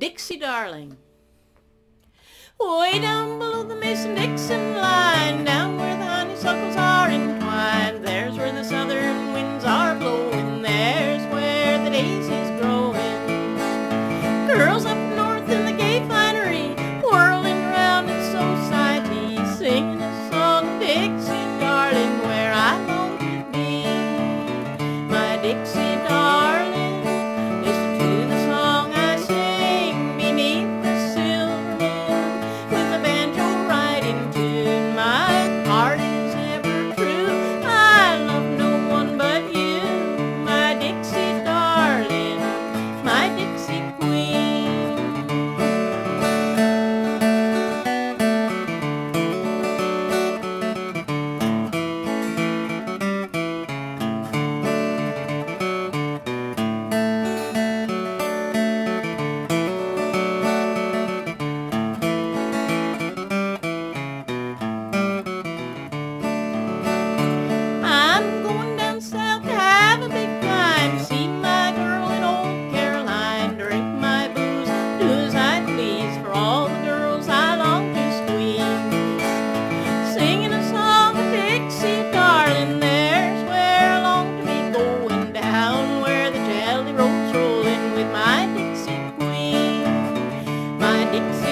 Dixie Darling. Way down below the Mason-Dixon line, down where the It's.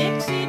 fix.